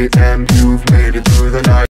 And You've made it through the night.